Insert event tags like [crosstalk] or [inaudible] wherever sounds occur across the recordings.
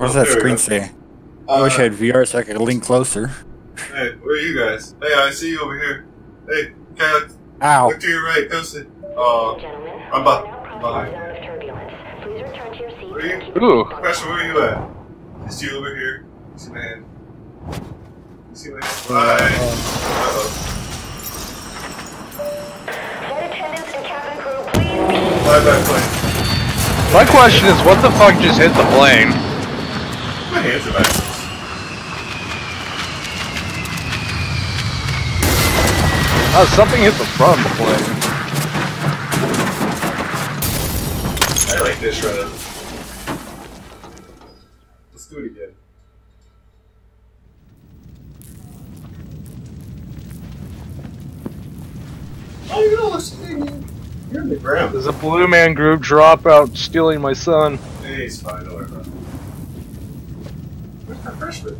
What does Oh, that screen go. say? I wish I Uh, had VR so I could lean closer. Hey, where are you guys? Hey, I see you over here. Hey, can I Ow. look to your right? Go see. Oh, Gentlemen, I'm we're bu- now behind. crossing a zone of turbulence. Please return to your seats Where you- Ooh. question, where are you at? Is you over here? You see my hand? You see my hand? Uh, Bye. Uh-oh. Flight attendants and cabin crew, please. Bye, bye, plane. My question is, what the fuck just hit the plane? My hands are backwards. Oh, something hit the front of the plane. I like this run. Let's do it again. Oh, you know what's You're in the ground. There's a blue man group dropout stealing my son. Hey, he's fine. Don't worry about it. Where's my freshman?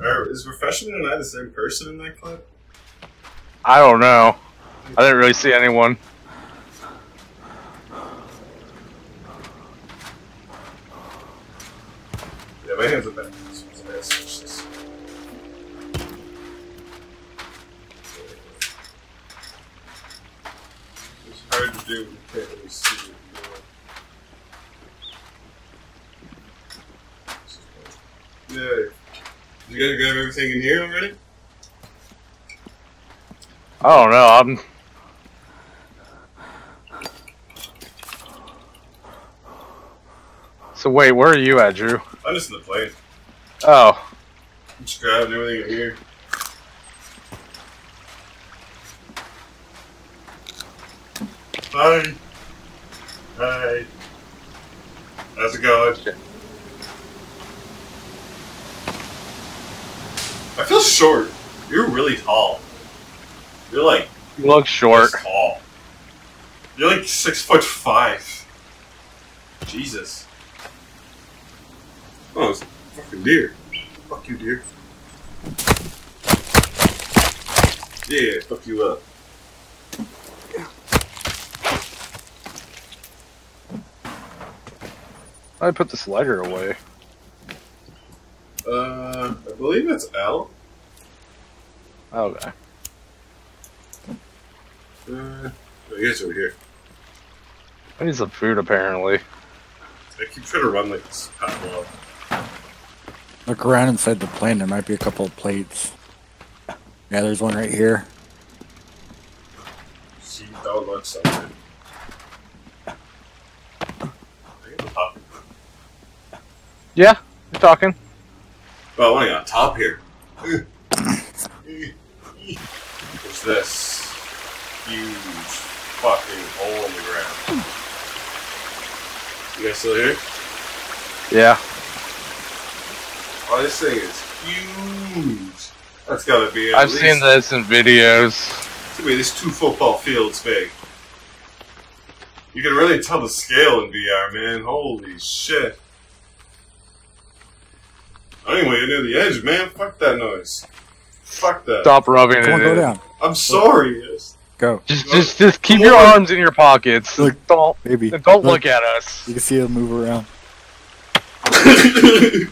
Are, is Refreshman and I the same person in that clip? I don't know. I didn't really see anyone. Yeah, my hands are back. So I gotta switch this. It's hard to do when you can't really see what you're doing. Yeah. You guys grab everything in here already? I don't know. I'm. So wait, where are you at, Drew? I'm just in the plane. Oh, I'm just grabbing everything in here. Hi. Hi. How's it going? I feel short. You're really tall. You're like you look short. tall. You're like six foot five. Jesus. Oh, it's a fucking deer. Fuck you, deer. Yeah, fuck you up. I put the slider away. Uh, I believe it's L. Okay. Uh, I guess over here. I need some food apparently. I keep trying to run like this path wall. Look around inside the plane. There might be a couple of plates. Yeah, there's one right here. See, that would look something. I think it's top. Yeah, you're talking. Well, I want to get on top here. What's this? Huge fucking hole in the ground. You guys still here? Yeah. Oh, this thing is huge. That's gotta be. I've least, seen this in videos. Be at least two football fields big. You can really tell the scale in VR, man. Holy shit. Anyway, you're near the edge, man. Fuck that noise. Fuck that. Stop rubbing Come on, go in. down. I'm sorry. yes. Go. Just, just, just keep Come your on. arms in your pockets. Look. don't, Maybe. don't look at us. You can see it move around. [laughs]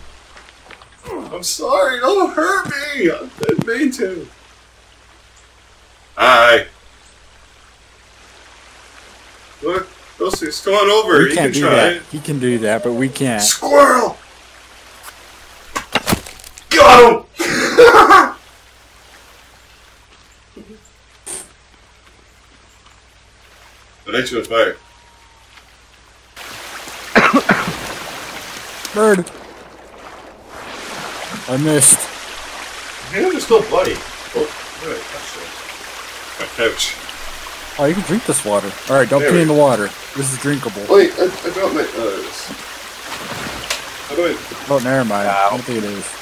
I'm sorry. Don't hurt me. I didn't mean to. Hi. Look, those things. Come on over. We you can't can do try that. He can do that, but we can't. Squirrel! Got him! the next one's fire. Bird. I missed. Hands are still bloody. Oh, wait, that's it. My couch. Oh, you can drink this water. All right, don't There pee in the water. This is drinkable. Wait, I, I got my. Uh. How do I. Oh, never mind. Ow. I don't think it is.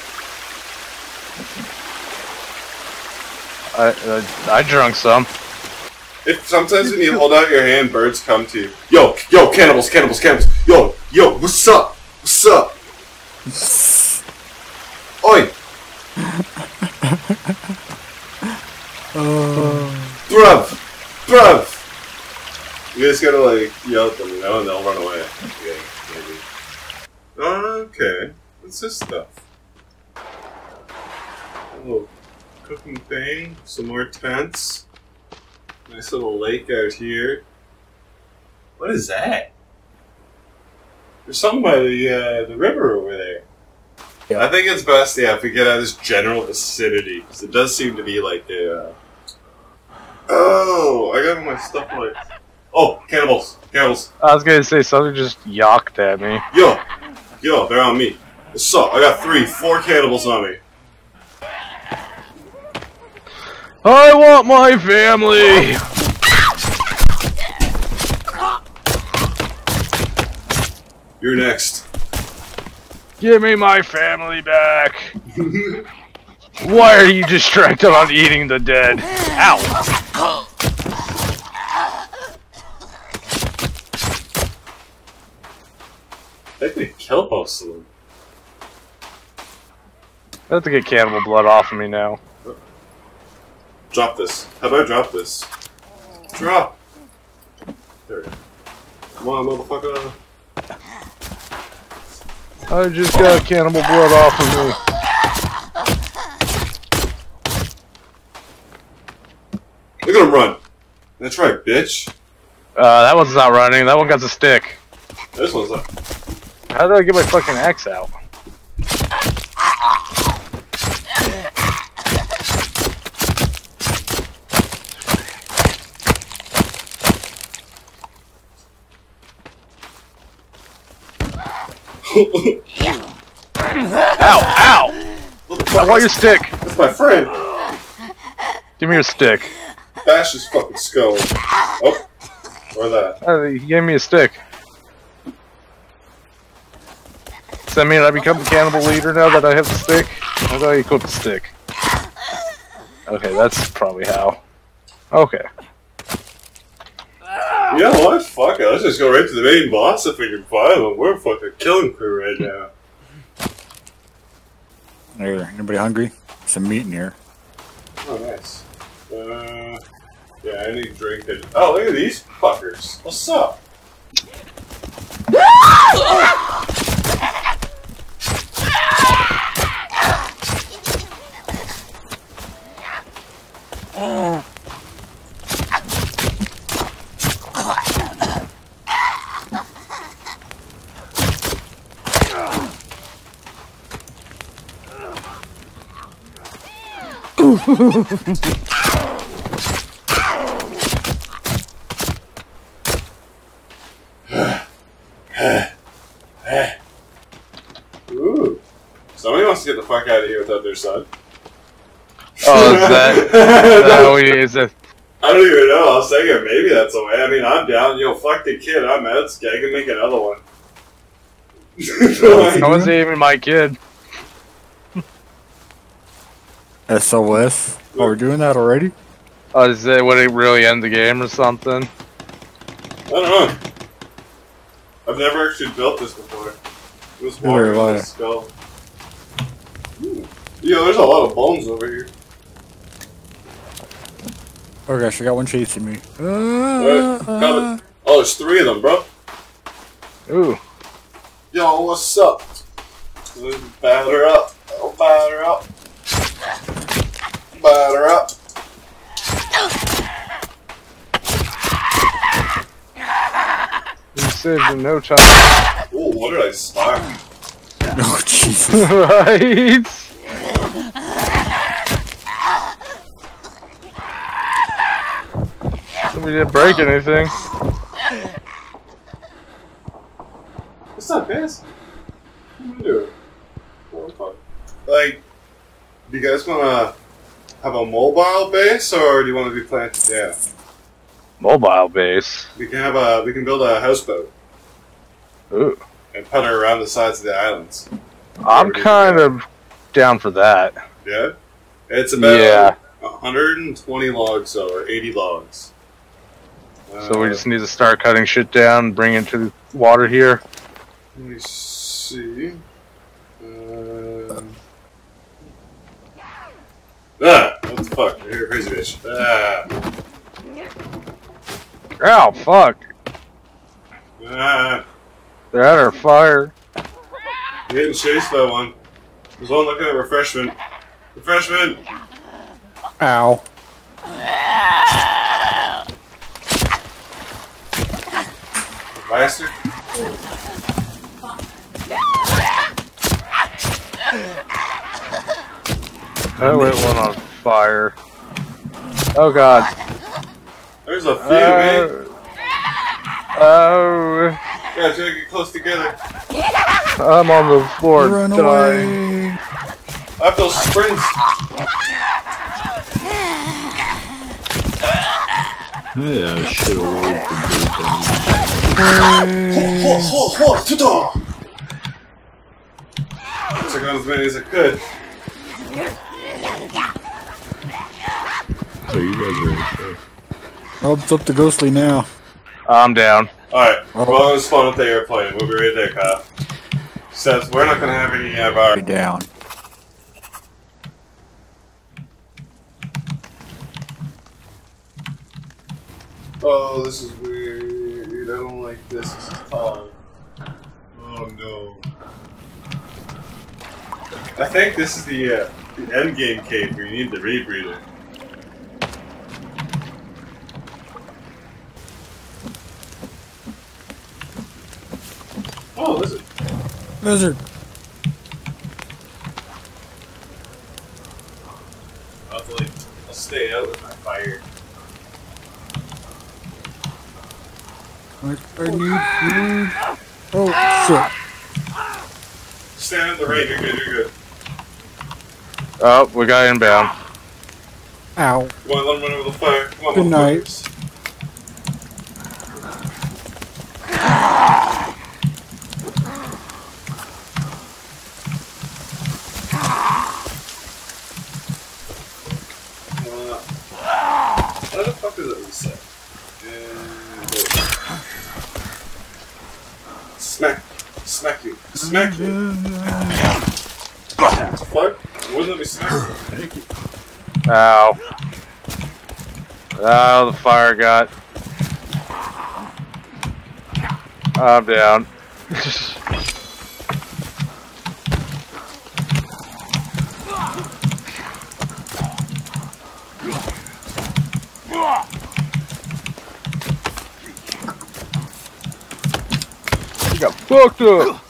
I, uh, I drunk some. If sometimes when you hold out your hand, birds come to you. Yo, yo, cannibals, cannibals, cannibals. Yo, yo, what's up? What's up? Oi, bruv, bruv. You just gotta like yell at them, you know, and they'll run away. Yeah, maybe. Okay. What's this stuff? Oh, cooking thing. Some more tents. Nice little lake out here. What is that? There's something by the uh, the river over there. Yeah. I think it's best, yeah, if we get out of this general vicinity, because it does seem to be like a. Uh... Oh, I got my stuff like. Oh, cannibals! Cannibals! I was gonna say something just yacked at me. Yo, yo, they're on me. So? I got three, four cannibals on me. I want my family. You're next. Give me my family back. Why are you distracted on eating the dead? Ow! They could kill most of them. I have to get cannibal blood off of me now. Drop this. How about I drop this? Drop! There. We go. Come on, motherfucker. I just got cannibal blood off of me. Look at him run. That's right, bitch. Uh, that one's not running. That one got the stick. This one's up. How did I get my fucking axe out? Ow! Ow! What the I fuck? want your stick. That's my friend. Give me your stick. Bash his fucking skull. Oh. Or that. Uh, he gave me a stick. Does that mean I become the cannibal leader now that I have the stick? I thought you equipped the stick. Okay, that's probably how. Okay. You know what? Fuck it. Let's just go right to the main boss if we can find him. We're a fucking killing crew right now. There, anybody hungry? Some meat in here. Oh, nice. Uh, yeah, I need drink. And, oh, look at these fuckers. What's up? [laughs] Ooh. Somebody wants to get the fuck out of here without their son. Oh, is that, [laughs] is that how we is that? I don't even know. I was thinking maybe that's the way. I mean, I'm down. Yo, fuck the kid. I'm out. I can make another one. [laughs] I wasn't even my kid. SOS. Oh, we're doing that already? Oh, is that would it really end the game or something? I don't know. I've never actually built this before. It was Neither walking have on I. the skull. Ooh. Yo, there's a lot of bones over here. Oh gosh, I got one chasing me. Alright, Uh, coming. Oh, there's three of them, bro. Ooh. Yo, what's up? Batter up. Oh, batter up. Batter up. You saved in no time. Ooh, what did I spark? [laughs] oh Jesus. [laughs] right? We didn't break anything. What's up, guys? What are you doing? Oh, fuck. Like, do you guys want to have a mobile base, or do you want to be planted Yeah, Mobile base. we can have a we can build a houseboat Ooh. and putter around the sides of the islands. I'm kind of down for that. Yeah, it's about Yeah. 120 logs though, or 80 logs. So we Uh, just need to start cutting shit down bring it to the water here. Let me see. Um, ah, what the fuck? You're a crazy bitch. Ah, Ow, fuck. ah. They're at our fire. I'm getting chased by one. There's one looking at refreshment. Refreshment! Ow. Bastard. I lit one on fire. Oh god. There's a few, man. Uh, oh, Guys, gotta get close together. I'm on the floor Run dying. away. I have those sprints. Yeah, shit all over the Hold, hold, hold, to door. Took out as many as I could. So you guys are okay. Oh, it's up to Ghostly now. I'm down. Alright, well, I'm gonna spawn up the airplane. We'll be right there, Kyle. Says we're not gonna have any of our. Be down. Oh, this is weird. I don't like this. This is tough. Oh no. I think this is the, uh, the end game cave where you need the rebreather. Oh, listen. Lizard. I'll, to, like, I'll stay out with my fire. I, I need food. Oh, shit. Stand in the rain. You're good. You're good. Oh, we got inbound. Ow. Come on, let him run over the fire. Come on, Good night. motherfuckers. Uh, How the fuck is it reset? And smack, smack you, smack you. Fuck! Wouldn't let me smack you. Thank you. Ow. Oh, the fire got. I'm down. [laughs] You got fucked up.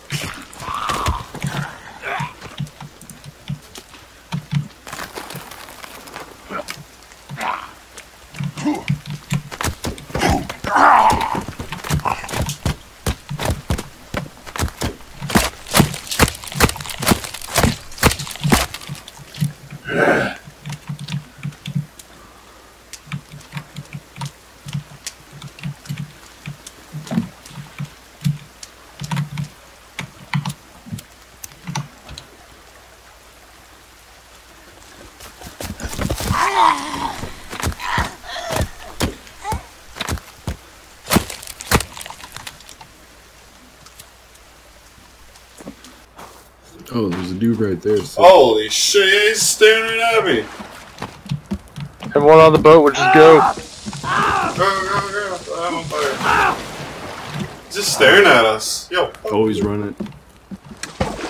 Oh, [laughs] there's a dude right there. So Holy shit, he's staring right at me. Everyone on the boat, we'll just go. Go, go, go. I'm on fire. Just staring at us. Yo, always run it.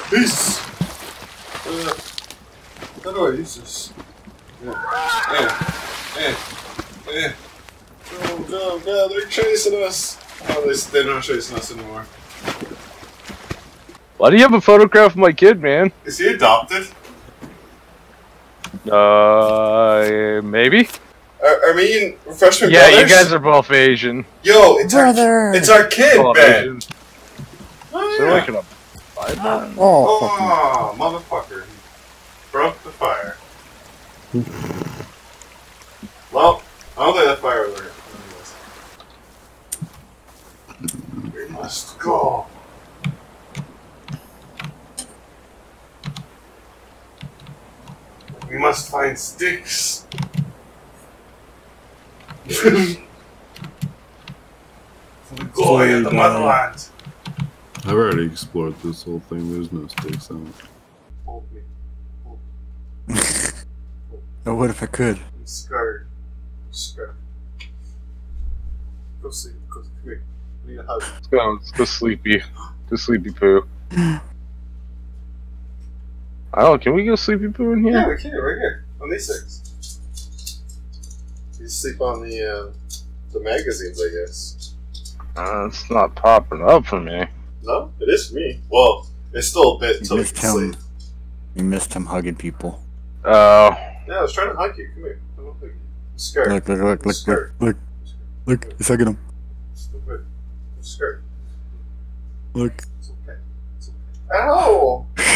peace. Uh, how do I use this? Yeah, yeah, yeah, yeah. Go, go, go. They're chasing us. Oh, they, they're not chasing us anymore. Why do you have a photograph of my kid, man? Is he adopted? Uh, maybe. Are, are me and Freshman Yeah, brothers? you guys are both Asian. Yo, it's Brother. our, it's our kid, Both Ben. Asian. Oh, So yeah. like a five. Oh. Oh, motherfucker. He broke the fire. well, I don't think that fire alert. We must go. We must find sticks. For the glory of the motherland. I've already explored this whole thing. There's no sticks on it. Hold me. Oh, what if I could? I'm scared. I'm scared. Go sleep. Go, come here. I need a hug. Go, let's go sleepy. Go sleepy poo. [laughs] Oh, can we go sleepy poo in here? Yeah, we can, right here. On these things. You sleep on the, uh, the magazines, I guess. Uh, it's not popping up for me. No? It is for me. Well, it's still a bit You until you missed can sleep. You missed him hugging people. Oh, Yeah, I was trying to hug you. Come here. I don't hug you. Skirt. Look, look, look, look, Skirt. look, look, look. He's hugging him. Stupid. Skirt. Look. It's okay. It's okay. Ow! [laughs]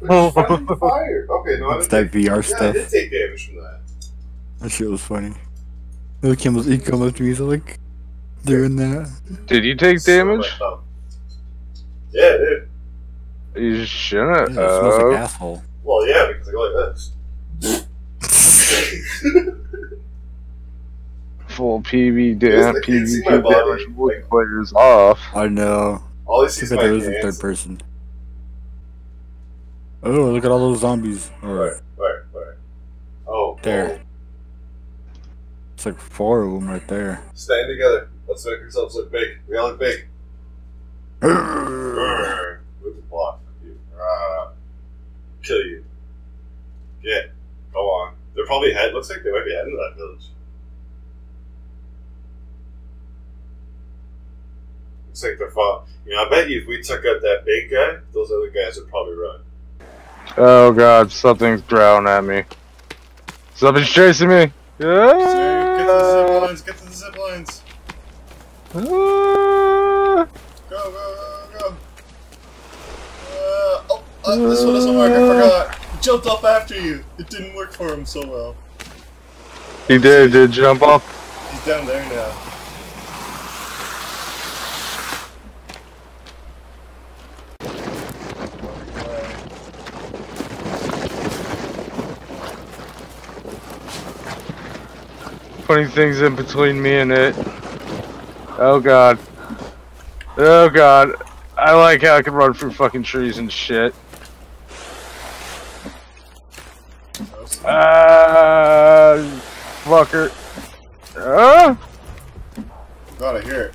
[laughs] Okay, no, it's that VR yeah, stuff. I did take damage from that. That shit was funny. The Kimball's he come up to me, so like doing that. Did you take damage? Um, yeah, dude. You shouldn't. Yeah, uh, smells like uh, asshole. Well, yeah, because I go like this. [laughs] Full PV, damn, PV, PV damage, like, players off. I know. All these things is my hands. third person. Oh, look at all those zombies. Where? Where? Where? Oh, There. it's like four of them right there. oh. Stand together. Let's make ourselves look big. We all look big. Move the block. You. Ah. Kill you. Get. Go on. They're probably head. Looks like they might be heading to that village. Looks like they're far. You know, I bet you if we took out that big guy, those other guys would probably run. Oh god, something's growling at me. Something's chasing me. Get to the zip Ah! lines. Get to the zip lines. Ah! Go, go, go, go. Uh, oh, uh, this one doesn't work. I forgot. He jumped up after you. It didn't work for him so well. He did, did jump off. He's down there now. Putting things in between me and it. Oh god. Oh god. I like how I can run through fucking trees and shit. Ah, fucker. Ah! Gotta hear it.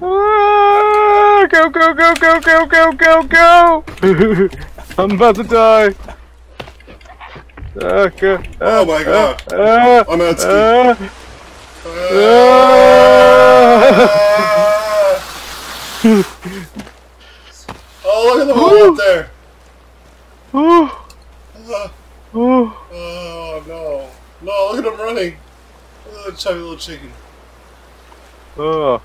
Ah, go, go, go, go, go, go, go, go! [laughs] I'm about to die. Oh my uh, god. ah, I'm at ski. ah, oh, look at the hole up there. Uh, oh no. No, look at him running. Look at the chubby little chicken. Oh.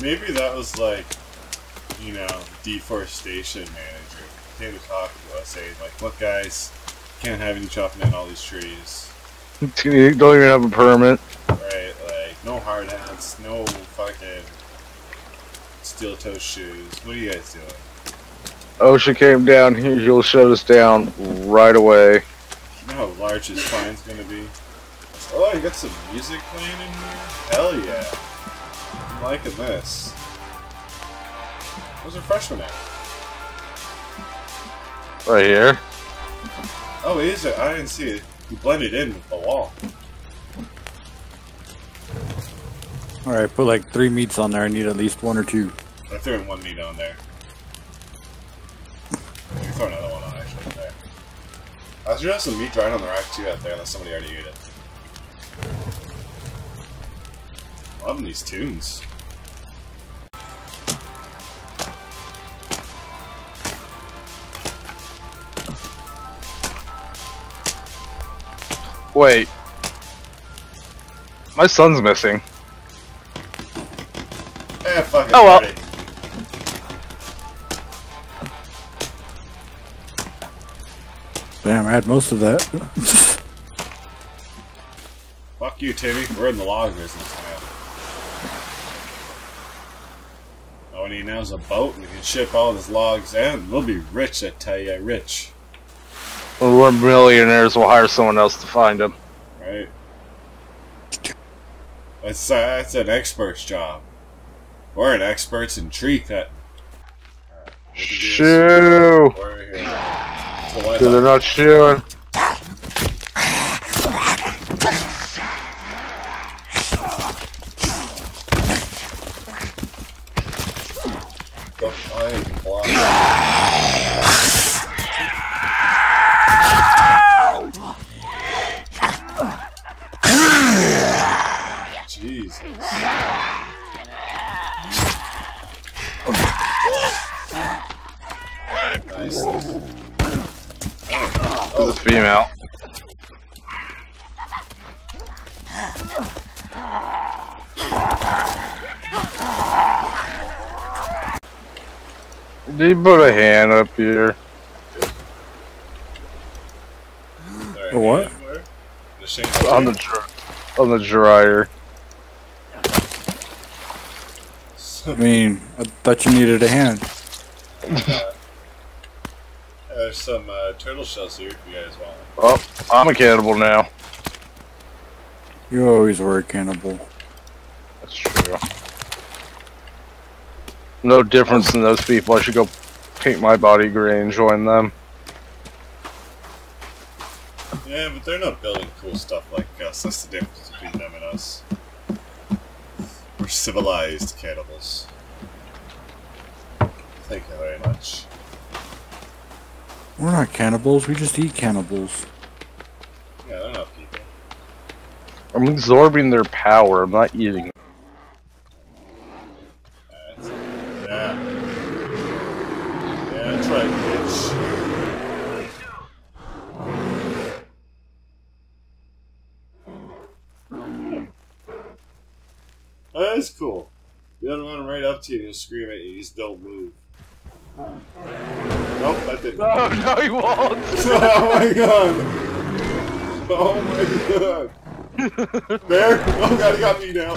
Maybe that was like, you know, deforestation manager. Came to talk to us saying like, look guys, can't have you chopping down all these trees. [laughs] You don't even have a permit. Right, like, no hard hats, no fucking steel toe shoes. What are you guys doing? OSHA came down here, he'll shut us down right away. You know how large his fine's gonna be? Oh, you got some music playing in here? Hell yeah. I'm liking this. Where's our freshman at? Right here. Oh, is it. I didn't see it. He blended in with the wall. Alright, put like three meats on there. I need at least one or two. I threw in one meat on there. You can throw another one on actually there. I should have some meat drying on the rack too out there unless somebody already ate it. Loving these tunes. Wait. My son's missing. Eh, fucking Oh, well. party. Damn, I had most of that. Fuck you, Timmy. We're in the log business now. All we need now is a boat, and we can ship all these logs in. We'll be rich, I tell you, rich. We're millionaires. We'll hire someone else to find them. Right. That's, uh, that's an expert's job. We're an experts in tree cut. Right, Shoo! They're not shooing. Don't, put a hand up here? Alright, A what? The On the dr- on the dryer. I mean, I thought you needed a hand. uh, There's some uh, turtle shells here if you guys want. Oh, I'm a cannibal now. You always were a cannibal. That's true. No difference in those people. I should go paint my body gray and join them. Yeah, but they're not building cool stuff like us. That's the difference between them and us. We're civilized cannibals. Thank you very much. We're not cannibals, we just eat cannibals. Yeah, they're not people. I'm absorbing their power. I'm not eating. Alright. Yeah. Yeah, that's right, bitch. Oh, that's cool. You don't run right up to you and he'll scream at you. Just don't move. Nope, that didn't. [laughs] Oh, no, no, you won't. [laughs] oh my god! Oh my god! [laughs] Bear! Oh god, he got me now!